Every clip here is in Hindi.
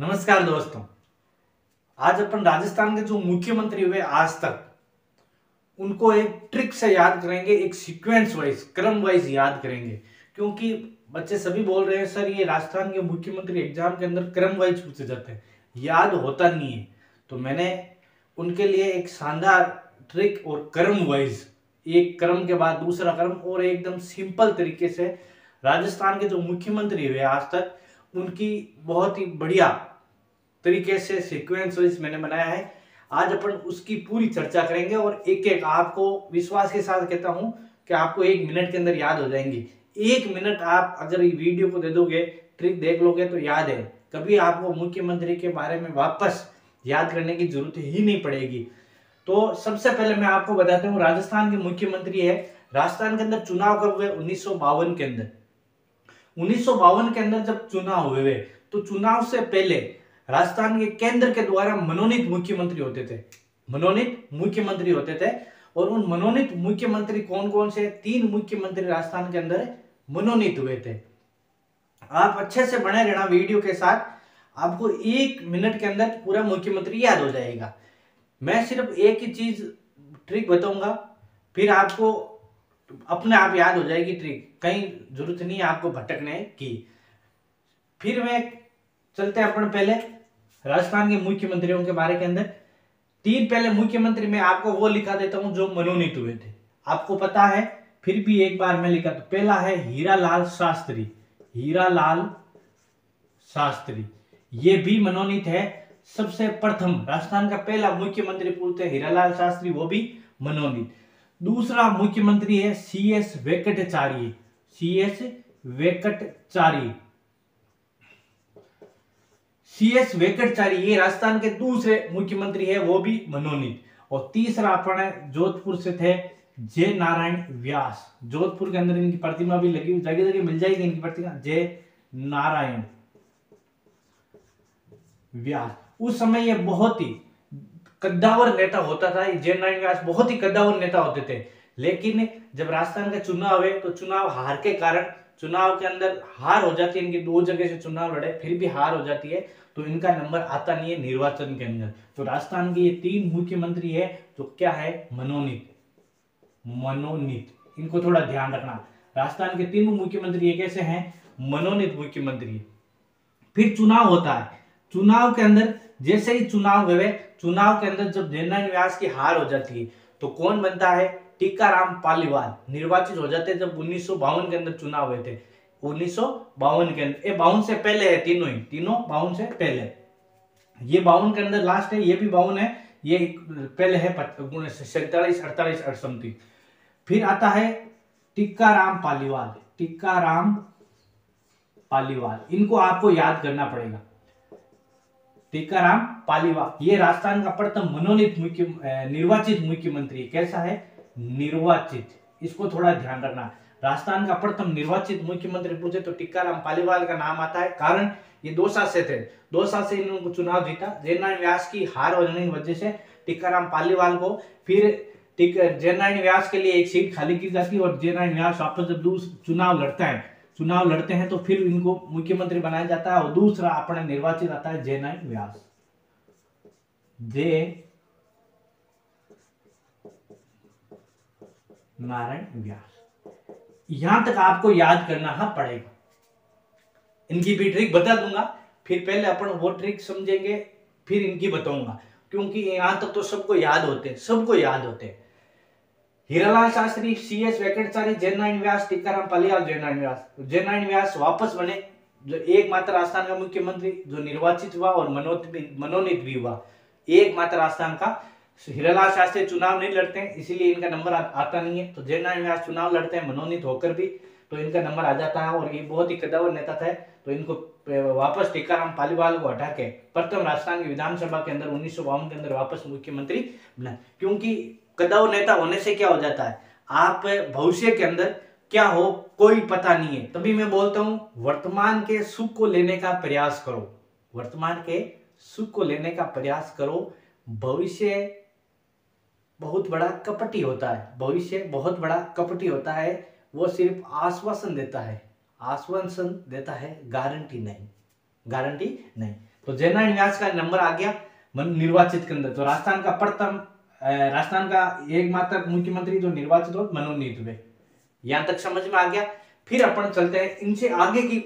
नमस्कार दोस्तों। आज अपन राजस्थान के जो मुख्यमंत्री हुए आज तक, उनको एक ट्रिक से याद करेंगे, एक सीक्वेंस वाइज क्रम वाइज याद करेंगे। क्योंकि बच्चे सभी बोल रहे हैं, सर, ये राजस्थान के मुख्यमंत्री एग्ज़ाम के अंदर क्रम वाइज पूछे जाते हैं। याद होता नहीं है। तो मैंने उनके लिए एक शानदार ट्रिक और क्रम वाइज एक क्रम के बाद दूसरा क्रम और एकदम सिंपल तरीके से राजस्थान के जो मुख्यमंत्री हुए आज तक उनकी बहुत ही बढ़िया तरीके से सीक्वेंस वाइज मैंने बनाया है। आज अपन उसकी पूरी चर्चा करेंगे और एक एक आपको विश्वास के साथ कहता हूँ कि आपको एक मिनट के अंदर याद हो जाएँगी। एक मिनट आप अगर ये वीडियो को दे दोगे, ट्रिक देख लोगे तो याद है। कभी आपको मुख्यमंत्री के बारे में वापस याद करने की ज़रूरत ही नहीं पड़ेगी। तो सबसे पहले मैं आपको बताता हूँ, राजस्थान के मुख्यमंत्री है। राजस्थान के अंदर चुनाव कब हुए उन्नीस के अंदर। उन्नीस के अंदर जब चुनाव हुए तो चुनाव से पहले राजस्थान के केंद्र के द्वारा मनोनीत मुख्यमंत्री होते थे। मनोनीत मुख्यमंत्री होते थे और उन मनोनीत मुख्यमंत्री कौन कौन से, तीन मुख्यमंत्री राजस्थान के अंदर मनोनीत हुए थे। आप अच्छे से बने रहना वीडियो के साथ। आपको एक मिनट के अंदर पूरा मुख्यमंत्री याद हो जाएगा। मैं सिर्फ़ एक ही चीज़ ट्रिक बताऊँगा। फिर आपको अपने आप याद हो जाएगी ट्रिक। कहीं ज़रूरत नहीं है आपको भटकने की। फिर मैं चलते हैं अपन पहले राजस्थान के मुख्यमंत्रियों के बारे के अंदर। तीन पहले मुख्यमंत्री में आपको वो लिखा देता हूँ जो मनोनीत हुए थे। आपको पता है, फिर भी एक बार मैं लिखा तो पहला है हीरा लाल शास्त्री। हीरा लाल शास्त्री। ये भी मनोनीत है। सबसे प्रथम, राजस्थान का पहला मुख्यमंत्री पूछते हीरालाल शास्त्री, वो भी मनोनीत। दूसरा मुख्यमंत्री है C S Venkatacharya C S Venkatacharya C S Venkatachari, ये राजस्थान के दूसरे मुख्यमंत्री है, वो भी मनोनीत। और तीसरा अपने जोधपुर से थे जय नारायण व्यास। जोधपुर के अंदर इनकी प्रतिमा भी लगी हुई जगह जगह मिल जाएगी इनकी प्रतिमा जय नारायण व्यास। उस समय ये बहुत ही कद्दावर नेता होता था जय नारायण व्यास बहुत ही कद्दावर नेता होते थे। लेकिन जब राजस्थान का चुनाव है तो चुनाव हार के कारण चुनाव के अंदर हार हो जाती है, इनकी दो जगह से चुनाव लड़े, फिर भी हार हो जाती है तो इनका नंबर आता नहीं है निर्वाचन के अंदर। तो राजस्थान के ये तीन मुख्यमंत्री है तो क्या है? मनोनीत। मनोनीत। इनको थोड़ा ध्यान रखना। राजस्थान के तीन मुख्यमंत्री ये कैसे हैं, मनोनीत मुख्यमंत्री। फिर चुनाव होता है। चुनाव के अंदर, जैसे ही चुनाव हुए चुनाव के अंदर जब जयनारायण व्यास की हार हो जाती है तो कौन बनता है? टीकाराम पालीवाल निर्वाचित हो जाते जब उन्नीस सौ बावन के अंदर चुनाव हुए थे। उन्नीस सौ बावन के अंदर। ये बावन से पहले है, तीनों ही, तीनों बावन से पहले। ये बावन के अंदर लास्ट है, ये भी बावन है, ये पहले है सैतालीस, अड़तालीस समथिंग फिर आता है टिक्का राम पालीवाल टिक्का राम पालीवाल। इनको आपको याद करना पड़ेगा। टिक्का राम पालीवाल। ये राजस्थान का प्रथम मनोनीत मुख्य निर्वाचित मुख्यमंत्री कैसा है? निर्वाचित। इसको थोड़ा ध्यान रखना। राजस्थान का प्रथम निर्वाचित मुख्यमंत्री पूछे तो टिक्काराम पालीवाल का नाम आता है। कारण, ये दो साल से थे। दो साल से इन्होंने चुनाव जीता। जयनारायण व्यास की हार हो जाने की वजह से टिक्काराम पालीवाल को फिर जयनारायण व्यास के लिए एक सीट खाली की जाती है और जयनारायण व्यास वापस जब चुनाव लड़ता है। चुनाव लड़ते हैं तो फिर इनको मुख्यमंत्री बनाया जाता है और दूसरा अपने निर्वाचित आता है जयनारायण व्यास। नारायण व्यास। यहाँ तक आपको याद करना हा पड़ेगा। इनकी भी ट्रिक बता दूँगा, फिर पहले अपन वो ट्रिक समझेंगे, फिर इनकी बताऊँगा। क्योंकि यहाँ तक तो सबको याद होते सबको याद होते हीरालाल शास्त्री सी एस वेंकटचारी जयनारायण व्यास, टीकाराम पालियाल जयनारायण व्यास. तो जयनारायण व्यास वापस बने, जो एकमात्र राजस्थान का मुख्यमंत्री, जो निर्वाचित हुआ और मनोनीत भी हुआ. एकमात्र राजस्थान का. हीरालाल शास्त्री चुनाव नहीं लड़ते हैं इसीलिए इनका नंबर आता नहीं है. तो जयनारायण व्यास चुनाव लड़ते हैं, मनोनीत होकर भी तो इनका नंबर आ जाता है और ये बहुत ही कदावर नेता थे. तो इनको वापस टीकाराम पालीवाल को हटा के प्रथम राजस्थान की विधानसभा के अंदर, उन्नीस सौ बावन के अंदर वापस मुख्यमंत्री बना. क्योंकि कदावर नेता होने से क्या हो जाता है? आप भविष्य के अंदर क्या हो, कोई पता नहीं है। तभी मैं बोलता हूँ, वर्तमान के सुख को लेने का प्रयास करो। वर्तमान के सुख को लेने का प्रयास करो। भविष्य बहुत बड़ा कपटी होता है। भविष्य बहुत बड़ा कपटी होता है। वो सिर्फ़ आश्वासन देता है। आश्वासन देता है, गारंटी नहीं। गारंटी नहीं। तो जयनारायण व्यास का नंबर आ गया निर्वाचित के अंदर। तो राजस्थान का प्रथम राजस्थान का एकमात्र मुख्यमंत्री जो निर्वाचित हो मनोनीत हुए यहाँ तक समझ में आ गया। फिर अपन चलते हैं। इनसे आगे की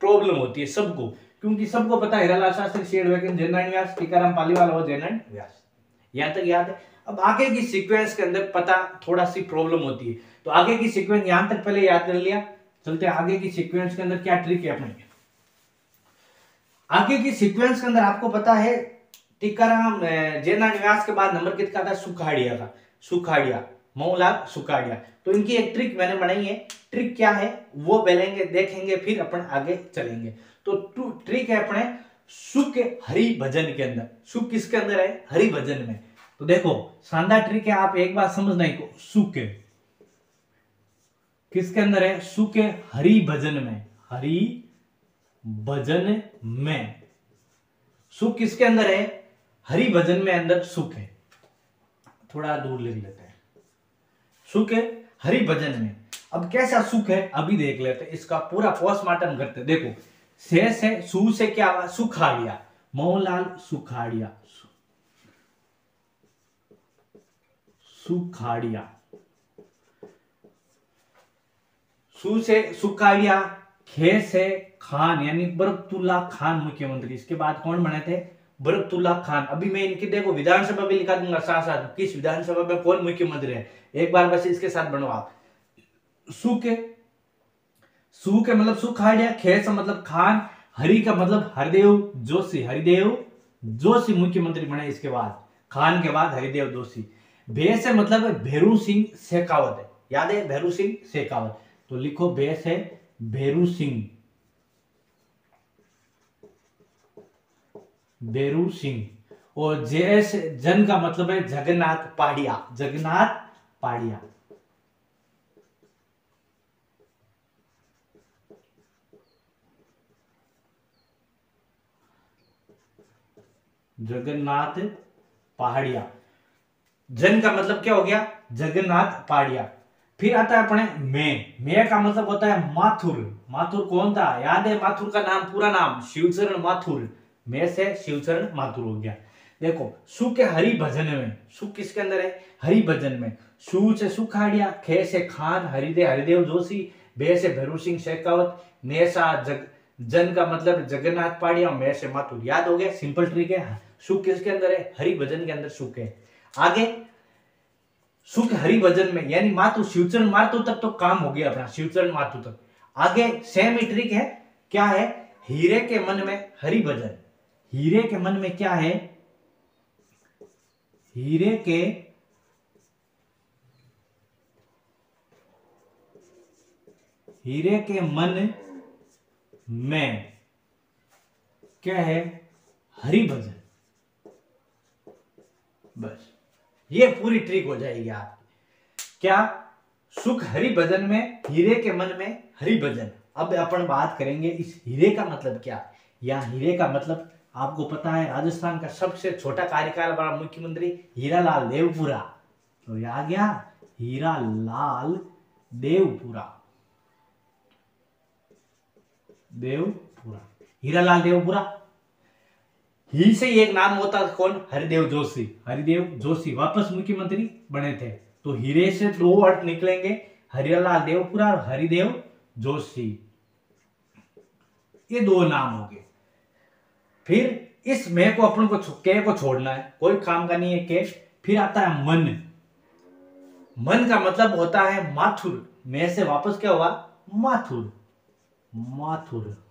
प्रॉब्लम होती है सबको। क्योंकि सबको पता है, हिरालाल शास्त्री शेड वैकन जयनारायण व्यास, टीकाराम पालीवाल और जयनारायण व्यास। यहाँ तक याद है। अब आगे की सीक्वेंस के अंदर पता थोड़ा सी प्रॉब्लम होती है। तो आगे की सीक्वेंस यहाँ तक पहले याद कर लिया। चलते आगे की सीक्वेंस के अंदर क्या ट्रिक है अपने। आगे की सीक्वेंस के अंदर आपको पता है टीकाराम जयनारायण व्यास के बाद नंबर कितना था? सुखाड़िया का सुखाड़िया मऊलाल सुखाड़िया। तो इनकी एक ट्रिक मैंने बनाई है। ट्रिक क्या है? वो बेलेंगे देखेंगे, फिर अपन आगे चलेंगे। तो ट्रिक है अपने सुख हरि भजन के अंदर। सुख किसके अंदर है? हरि भजन में। तो देखो, शानदार ट्रिक है, आप एक बार समझना को सुख। किसके अंदर है? सुख हरि भजन में। हरि भजन में। सुख किसके अंदर है? हरि भजन में अंदर सुख है। थोड़ा दूर लिख लेते हैं। सुख है हरि भजन में। अब कैसा सुख है, अभी देख लेते इसका पूरा पोस्टमार्टम करते देखो, से से, सु से क्या हुआ? सुखाड़िया। मोहनलाल सुखाड़िया। सुखाड़िया। सु से सुखाड़िया, खे से खान, यानी बरतुल्ला खान मुख्यमंत्री। इसके बाद कौन बने थे? बरकतुल्ला खान। अभी मैं इनके देखो, विधानसभा भी लिखा दूँगा साथ साथ किस विधानसभा में? कौन मुख्यमंत्री है? एक बार बस इसके साथ बनवा सुके सुके मतलब सुखाड़िया खेस मतलब खान, हरि का मतलब हरिदेव, जोशी हरिदेव, जोशी मुख्यमंत्री बने इसके बाद। खान के बाद हरिदेव, जोशी। भे से मतलब भैरू सिंह शेखावत है। याद है? भैरू सिंह शेखावत। तो लिखो भे से भैरू सिंह। बेरू सिंह। और जय जन का मतलब है जगन्नाथ पाड़िया जगन्नाथ पाड़िया। जगन्नाथ पहाड़िया जन का मतलब क्या हो गया? जगन्नाथ पहाड़िया फिर आता है अपने मे। मे का मतलब होता है माथुर। माथुर कौन था? याद है माथुर का नाम? पूरा नाम। शिवचरण माथुर। मे से शिवचरण माथुर हो गया। देखो सु के हरि भजन में सु किसके अंदर है? हरि भजन में। सु से सुखाड़िया, खे से खान हरिदेव हरिदेव जोशी, बे से भैरू सिंह शेखावत, ने जग, जन का मतलब जगन्नाथ पाड़िया मैं से माथुर याद हो गया? सिंपल ट्रिक है। सुख किसके अंदर है? हरि भजन के अंदर सुख है। आगे, सुख हरि भजन में, यानी मातु, शिवचरण मातु तक तो काम हो गया अपना, शिवचरण मातु तक। आगे, सेम ही ट्रिक है। क्या है? हीरे के मन में हरि भजन। हीरे के मन में क्या है? हीरे के हीरे के मन में क्या है? हरि भजन। बस, ये पूरी ट्रिक हो जाएगी आपकी। क्या? सुख हरि भजन में, हीरे के मन में हरि भजन। अब अपन बात करेंगे इस हीरे का मतलब क्या? या हीरे का मतलब आपको पता है राजस्थान का सबसे छोटा कार्यकाल वाला मुख्यमंत्री हीरालाल देवपुरा। तो ये आ गया? हीरा लाल देवपुरा। देवपुरा। हीरा लाल देवपुरा। ही से एक नाम होता था कौन? हरिदेव जोशी। हरिदेव जोशी वापस मुख्यमंत्री बने थे। तो हीरे से दो अर्थ निकलेंगे हरियालाल देवपुरा और हरिदेव जोशी। ये दो नाम हो गए। फिर इस मैं को अपन को के को छोड़ना है, कोई काम का नहीं है के, फिर आता है मन। मन का मतलब होता है माथुर। मैं से वापस क्या हुआ माथुर। माथुर।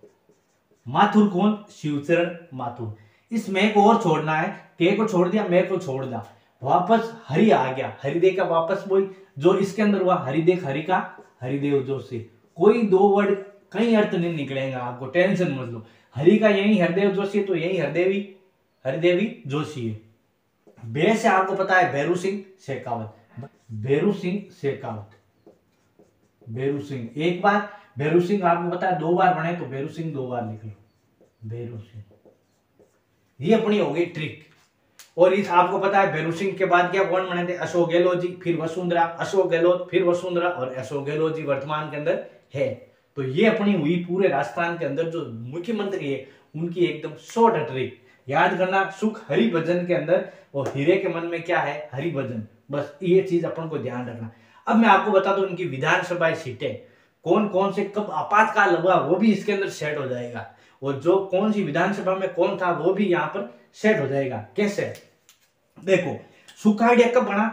माथुर कौन? शिवचरण माथुर। इस मैं को और छोड़ना है, के को छोड़ दिया, मैं को छोड़ दिया। वापस हरि आ गया। हरिदे का वापस वही, जो इसके अंदर हुआ, हरिदेव हरि का, हरिदेव जो से कोई दो वर्ड, कई अर्थ नहीं निकलेगा आपको, टेंशन मत लो। हरि का यही हरदेव जोशी है तो यही हरदेवी, हरिदेवी जोशी है। बे से आपको पता है भैरू सिंह, शेखावत। भैरू सिंह, शेखावत। भैरू सिंह, एक बार भैरू सिंह आपको पता है, दो बार बने तो भैरू सिंह दो बार लिख लो। भैरू सिंह। ये अपनी हो गई ट्रिक और इस आपको पता है भैरू सिंह के बाद क्या, कौन बने थे? अशोक गहलोत जी, फिर वसुंधरा, अशोक गहलोत, फिर वसुंधरा और अशोक गहलोत जी वर्तमान के अंदर है। तो ये अपनी हुई पूरे राजस्थान के अंदर जो मुख्यमंत्री है, उनकी एकदम शॉर्ट ट्रिक याद करना, सुख हरि भजन के अंदर और हीरे के मन में क्या है? हरि भजन। बस ये चीज़ अपन को ध्यान रखना। अब मैं आपको बता दू उनकी विधानसभा सीटें कौन कौन से, कब आपातकाल हुआ वो भी इसके अंदर सेट हो जाएगा। और जो कौन सी विधानसभा में कौन था, वो भी यहाँ पर सेट हो जाएगा। कैसे? देखो, सुखाड़िया कब बना?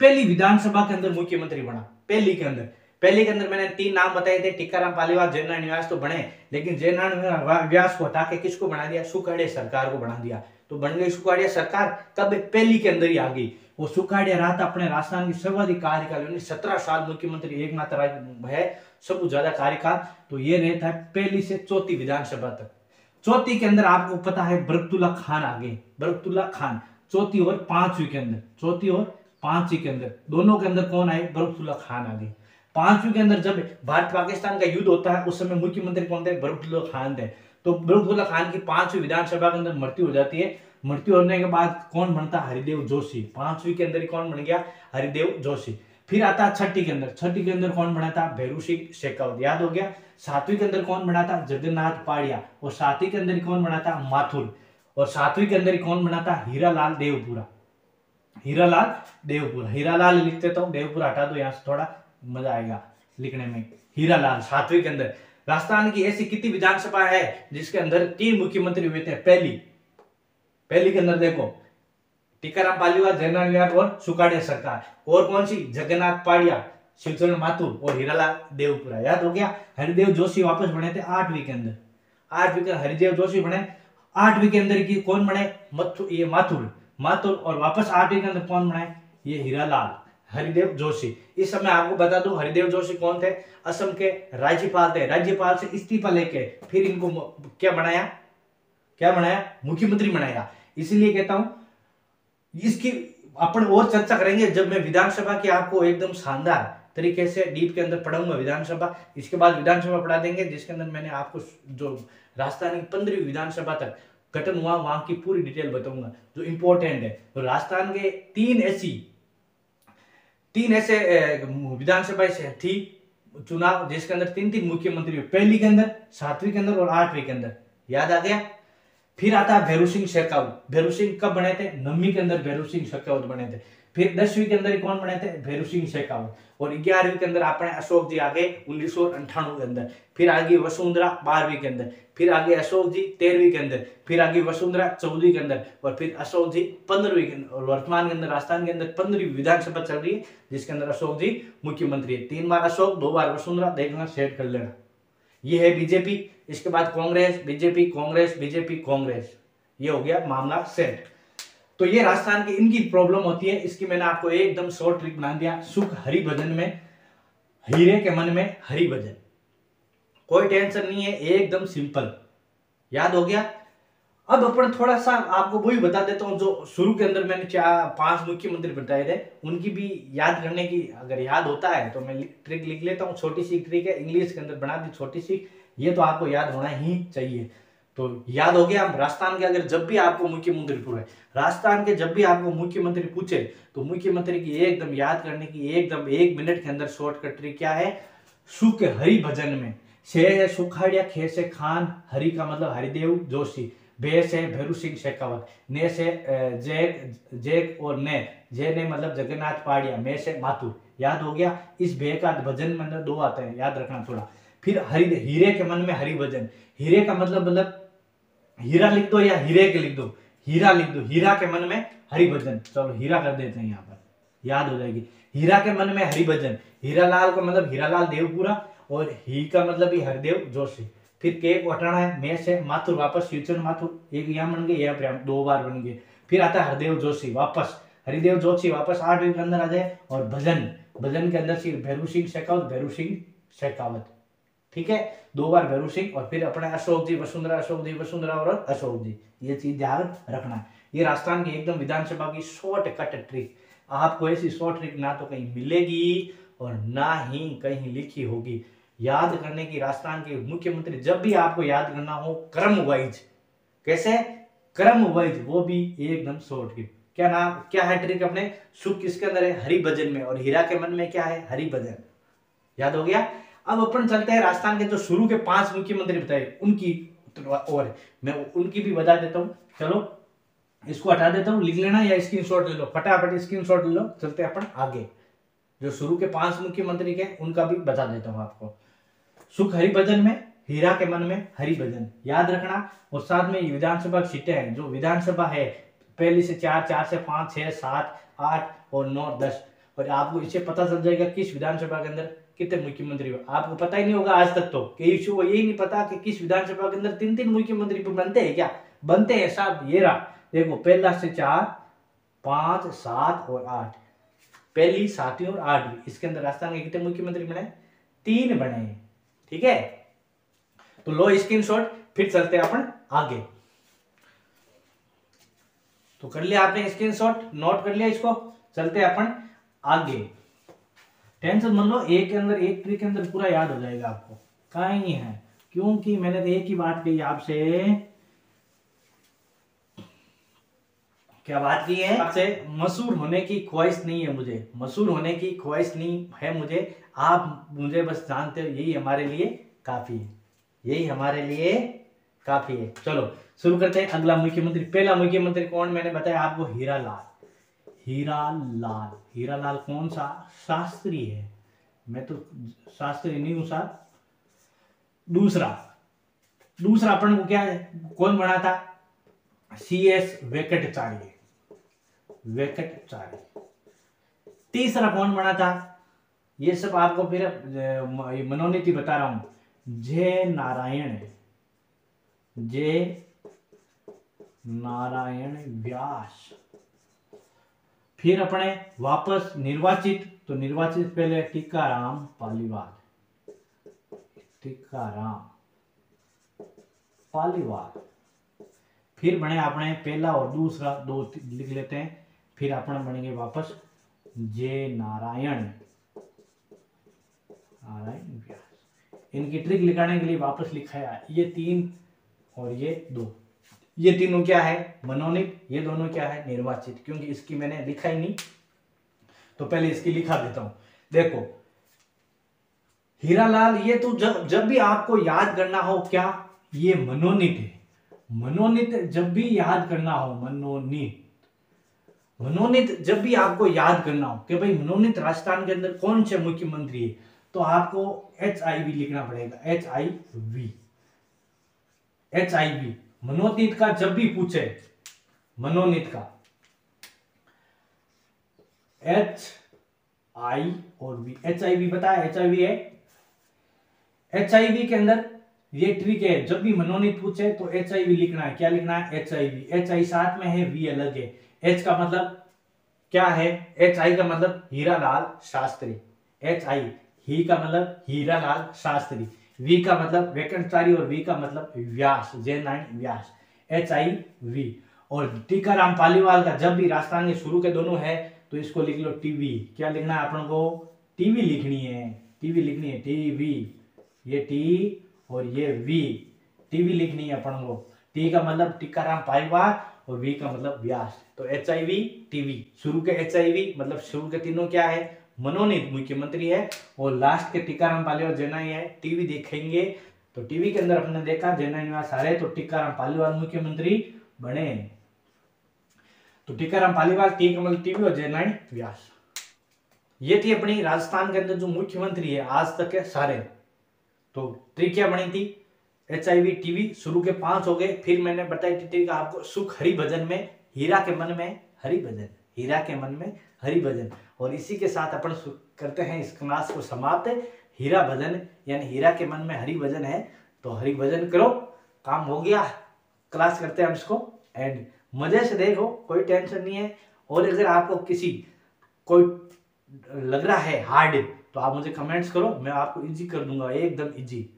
पहली विधानसभा के अंदर मुख्यमंत्री बना, पहली के अंदर। पहले के अंदर मैंने तीन नाम बताए थे, टीकाराम पालीवाल, जयनारायण व्यास तो बने, लेकिन जयनारायण व्यास को हटा के किसको बना दिया? सुखाड़िया सरकार को बना दिया। तो बन गई सुखाड़िया सरकार, कब पहली के अंदर ही आ गई? वो सुखाड़िया था अपने राजस्थान की सर्वाधिक कार्यकाल सत्रह साल मुख्यमंत्री एक मात्र है सबसे ज़्यादा कार्यकाल तो ये रहता है पहली से चौथी विधानसभा तक। चौथी के अंदर आपको पता है बरकतुल्ला खान आ गए खान। चौथी और पांचवी के अंदर, चौथी और पांचवी के अंदर, दोनों के अंदर कौन आए? बरकतुल्ला खान आ गए। पांचवी के अंदर जब भारत पाकिस्तान का युद्ध होता है, उस समय मुख्यमंत्री कौन थे? बरकतुल्ला खान थे। तो बरकतुल्ला खान की पांचवी विधानसभा के अंदर मृत्यु हो जाती है। मृत्यु होने के बाद कौन बनता? हरिदेव जोशी। पांचवी के अंदर कौन बन गया? हरिदेव जोशी। फिर आता छठी के अंदर। छठी के अंदर कौन बना था? भैरू सिंह शेखावत। याद हो गया? सातवीं के अंदर कौन बना था? जगन्नाथ पाड़िया। और सातवीं के अंदर कौन बना था? माथुर। और सातवीं के अंदर कौन बना था? हीरालाल देवपुरा। हीरालाल देवपुरा। हीरालाल लिखते तो देवपुरा हटा दो यहाँ से थोड़ा। मज़ा आएगा लिखने में। हीरालाल, सातवीं के अंदर। राजस्थान की ऐसी कितनी विधानसभा है जिसके अंदर तीन मुख्यमंत्री हुए थे? पहली। पहली के अंदर देखो, टीकाराम पालीवाल जयनारायण और सुकाड़िया सरकार। और कौन सी? जगन्नाथ पाड़िया, शिवचरण माथुर और हीरालाल देवपुरा। याद हो गया? हरिदेव जोशी वापस बने थे आठवीं के अंदर। आठवीं के हरिदेव जोशी बने। आठवीं के अंदर की कौन बने? मथुर ये माथुर। माथुर और वापस आठवीं के अंदर कौन बनाए ये हीरालाल। हरिदेव जोशी। इस समय आपको बता दू, हरिदेव जोशी कौन थे? असम के राज्यपाल थे। राज्यपाल से इस्तीफा लेके फिर इनको क्या बनाया? क्या बनाया? मुख्यमंत्री बनाया। इसीलिए कहता हूँ, इसकी अपन और चर्चा करेंगे जब मैं विधानसभा की आपको एकदम शानदार तरीके से डीप के अंदर पढ़ाऊँगा विधानसभा। इसके बाद विधानसभा पढ़ा देंगे, जिसके अंदर मैंने आपको जो राजस्थान की पंद्रहवीं विधानसभा तक गठन हुआ, वहाँ की पूरी डिटेल बताऊँगा, जो इंपॉर्टेंट है। तो राजस्थान के तीन ऐसी तीन ऐसे विधानसभा थी, चुनाव जिसके अंदर तीन तीन मुख्यमंत्री, पहली के अंदर, सातवीं के अंदर और आठवीं के अंदर। याद आ गया? फिर आता है भैरू सिंह शेखावत। भैरू सिंह कब बने थे? नवी के अंदर भैरू सिंह शेखावत बने थे। फिर दसवीं के अंदर कौन बने थे? भैरू सिंह शेखावत। और ग्यारहवीं के अंदर अपने अशोक जी आगे, उन्नीस सौ अंठानवे के अंदर। फिर आगे वसुंधरा, बारहवीं के अंदर। फिर आगे अशोक जी, तेरहवीं के अंदर। फिर आगे वसुंधरा, चौदहवीं के अंदर। और फिर अशोक जी, पंद्रहवीं के अंदर। और वर्तमान के अंदर, राजस्थान के अंदर पंद्रहवीं विधानसभा चल रही है, जिसके अंदर अशोक जी मुख्यमंत्री है। तीन बार अशोक, दो बार वसुंधरा देखना सेट कर लेना। ये है बीजेपी। इसके बाद कांग्रेस, बीजेपी कांग्रेस बीजेपी, कांग्रेस। ये हो गया मामला सेट। तो ये राजस्थान की इनकी प्रॉब्लम होती है। इसकी मैंने आपको एकदम शॉर्ट ट्रिक बना दिया। सुख हरि भजन में, हीरे के मन में हरि भजन। कोई टेंशन नहीं है, एकदम सिंपल याद हो गया? अब अपन थोड़ा सा आपको वही बता देता हूँ, जो शुरू के अंदर मैंने चार पाँच मुख्यमंत्री बताए थे, उनकी भी याद करने की अगर याद होता है तो मैं ट्रिक लिख लेता हूँ। छोटी सी ट्रिक है इंग्लिश के अंदर बना दी छोटी सी। ये तो आपको याद होना ही चाहिए। तो याद हो गया हम राजस्थान के अगर जब भी आपको मुख्यमंत्री पूछे, राजस्थान के जब भी आपको मुख्यमंत्री पूछे तो मुख्यमंत्री की एकदम याद करने की एकदम एक मिनट के अंदर शॉर्टकट ट्रिक क्या है? सुख हरि भजन में। से है सुखाड़िया, खे से खान, हरि का मतलब हरिदेव, जोशी। बे से भैरू सिंह शेखावत ने से जैक जैक और ने। जय ने मतलब जगन्नाथ पाड़िया, मे से माथुर याद हो गया? इस भे का भजन मतलब दो आते हैं, याद रखना थोड़ा। फिर हरि, हीरे के मन में हरि भजन। हीरे का मतलब मतलब हीरा लिख दो या हीरे के लिख दो? हीरा लिख दो। हीरा के मन में हरिभजन। चलो, हीरा कर देते हैं यहाँ पर। याद हो जाएगी। हीरा के मन में हरिभजन। हीरा लाल का मतलब हीरा लाल देवपुरा और ही का मतलब ही हरिदेव जोशी। फिर केक हटाना है मैं से माथुर वापस शिवचंद माथुर। एक यहाँ बन गए यहाँ दो बार बन गए। फिर आता है हरदेव जोशी, वापस। हरिदेव जोशी वापस आठ के अंदर आ जाए और भजन। भजन के अंदर सिर्फ़ भैरू सिंह शेखावत, भैरू सिंह शेखावत। ठीक है? दो बार भैरू सिंह और फिर अपने अशोक जी, वसुंधरा, अशोक जी, वसुंधरा और अशोक जी। ये चीज़ ध्यान रखना। ये राजस्थान की एकदम विधानसभा की शॉर्ट कट ट्रिक। आपको ऐसी शॉर्ट ट्रिक ना तो कहीं मिलेगी और ना ही कहीं लिखी होगी। याद करने की राजस्थान के मुख्यमंत्री, जब भी आपको याद करना हो क्रम वाइज कैसे? क्रम वाइज वो भी एकदम शॉर्ट ट्रिक। क्या नाम, क्या है ट्रिक अपने? सुख किसके अंदर है? हरि भजन में। और हीरा के मन में क्या है? हरि भजन याद हो गया? अब अपन चलते हैं राजस्थान के जो शुरू के पाँच मुख्यमंत्री बताए, उनकी और मैं उनकी भी बता देता हूँ। चलो, इसको हटा देता हूँ, लिख लेना या स्क्रीनशॉट ले लो। फटाफट स्क्रीनशॉट ले लो। चलते अपन आगे। जो शुरू के पाँच मुख्यमंत्री के उनका भी बता देता हूँ आपको। सुख हरिभजन में, हीरा के मन में हरिभजन। याद रखना, और साथ में विधानसभा सीटें हैं। जो विधानसभा है, पहली से चार चार से पाँच, छह, सात, आठ और नौ, दस। और आपको इससे पता चल जाएगा किस विधानसभा के अंदर कितने मुख्यमंत्री आपको पता ही नहीं होगा आज तक तो कई को यही नहीं पता कि किस विधानसभा के अंदर तीन तीन मुख्यमंत्री बनते हैं क्या? बनते हैं साहब ये रहा। देखो, पहला से चार, पाँच, सात और आठ। पहली सातवीं और आठवीं इसके अंदर राजस्थान के कितने मुख्यमंत्री बने? तीन बने ठीक है? तो लो स्क्रीनशॉट फिर चलते अपन आगे। तो कर लिया आपने स्क्रीनशॉट नोट कर लिया इसको। चलते अपन आगे। टेंशन मान लो एक के अंदर एक ट्रिक के अंदर पूरा याद हो जाएगा आपको। कहा ही नहीं है? क्योंकि मैंने तो एक ही बात कही आपसे। क्या बात की है? आपसे? मशहूर होने की ख्वाहिश नहीं है मुझे। मशहूर होने की ख्वाहिश नहीं है मुझे। आप मुझे बस जानते हो यही हमारे लिए काफ़ी है। यही हमारे लिए काफ़ी है। चलो शुरू करते हैं अगला मुख्यमंत्री। पहला मुख्यमंत्री कौन? मैंने बताया आपको हीरा लाल हीरा लाल हीरा लाल कौन सा शास्त्री है? मैं तो शास्त्री नहीं हूँ साहब। दूसरा दूसरा अपन को क्या है? कौन बना था? C S Venkatacharya. वेंकटाचार्य। तीसरा कौन बना था? ये सब आपको फिर मनोनीति बता रहा हूँ। जय नारायण। जय नारायण व्यास। फिर अपने वापस निर्वाचित तो निर्वाचित पहले टीकाराम पालीवाल टीकाराम पालीवाल फिर बने अपने पहला और दूसरा, दो लिख लेते हैं। फिर अपने बनेंगे वापस जे नारायण। नारायण व्यास। इनकी ट्रिक लिखाने के लिए वापस लिखाया ये तीन और ये दो। ये तीनों क्या है? मनोनीत। ये दोनों क्या है? निर्वाचित। क्योंकि इसकी मैंने लिखा ही नहीं। तो पहले इसकी लिखा देता हूँ। देखो, हीरालाल, ये तो जब जब भी आपको याद करना हो क्या, ये मनोनीत है। मनोनीत जब भी याद करना हो, मनोनीत। मनोनीत जब भी आपको याद करना हो कि भाई मनोनीत राजस्थान के अंदर कौन से मुख्यमंत्री है तो आपको एच आई वी लिखना पड़ेगा। H I V H I V मनोनीत का जब भी पूछे, मनोनीत का। एच आई और वी एच आई वी बताया एच आई वी है? एच आई वी के अंदर ये ट्रिक है जब भी मनोनीत पूछे तो एच आई वी लिखना है। क्या लिखना है? H I V H I साथ में है वी अलग है। एच का मतलब क्या है? एच आई का मतलब हीरा लाल शास्त्री। एच आई ही का मतलब हीरा लाल शास्त्री। वी का मतलब वेकनचारी और वी का मतलब Vyas J nine Vyas H I V और टीकाराम पालीवाल का जब भी राजस्थान के शुरू के दोनों है तो इसको लिख लो टीवी क्या लिखना है अपन को? टीवी लिखनी है। टीवी लिखनी है। टीवी ये टी और ये वी टीवी लिखनी है अपन को। टी का मतलब टीकाराम पालीवाल और वी का मतलब व्यास। तो एच आई वी टीवी शुरू के एच आई वी मतलब शुरू के तीनों क्या है? मनोनीत मुख्यमंत्री है, और लास्ट के टीकाराम पालीवाल जेनाई है टीवी देखेंगे। तो टीवी के अंदर हमने देखा जेना निवास हारे तो टीकाराम पालीवाल मुख्यमंत्री बने। तो टीकाराम पालीवाल टी कमल टीवी और जयनारायण व्यास ये थी अपनी राजस्थान के अंदर जो मुख्यमंत्री है, आज तक के सारे। तो ट्रिक क्या बनी थी एच टीवी शुरू के पाँच हो गए। फिर मैंने बताई थी आपको सुख हरि भजन में, हीरा के मन में, हरि भजन, हीरा के मन में हरि भजन। और इसी के साथ अपन करते हैं इस क्लास को समाप्त। हीरा भजन, यानी हीरा के मन में हरि भजन है तो हरि भजन करो। काम हो गया। क्लास करते हैं हम इसको। एंड मज़े से देखो, कोई टेंशन नहीं है। और अगर आपको किसी, कोई लग रहा है हार्ड तो आप मुझे कमेंट्स करो। मैं आपको इजी कर दूँगा, एकदम इजी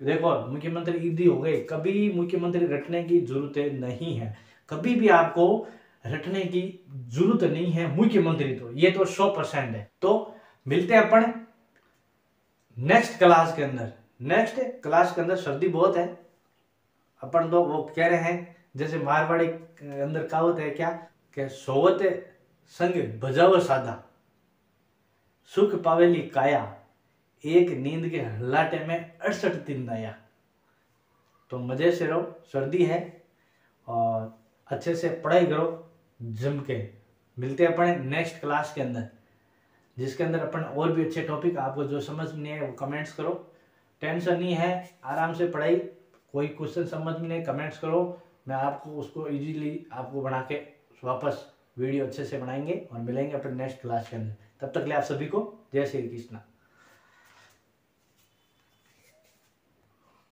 देखो, मुख्यमंत्री इजी हो गए। कभी मुख्यमंत्री रटने की ज़रूरत नहीं है। कभी भी आपको रटने की ज़रूरत नहीं है मुख्यमंत्री तो ये तो सौ परसेंट है। तो मिलते हैं अपन नेक्स्ट क्लास के अंदर। नेक्स्ट क्लास के अंदर सर्दी बहुत है। अपन तो वो कह रहे हैं, जैसे मारवाड़ी अंदर कहावत है क्या, कि सोवत संग बजाव सादा। सुख पावेली काया। एक नींद के हल्लाटे में अड़सठ दिन दाया। तो मज़े से रहो, सर्दी है और अच्छे से पढ़ाई करो। जम के। मिलते हैं अपने नेक्स्ट क्लास के अंदर, जिसके अंदर अपन और भी अच्छे टॉपिक आपको जो समझ में नहीं है वो कमेंट्स करो। टेंशन नहीं है, आराम से पढ़ाई, कोई क्वेश्चन समझ में नहीं कमेंट्स करो। मैं आपको उसको इजीली आपको बना के वापस वीडियो अच्छे से बनाएँगे और मिलेंगे अपने नेक्स्ट क्लास के अंदर। तब तक ले आप सभी को जय श्री कृष्णा।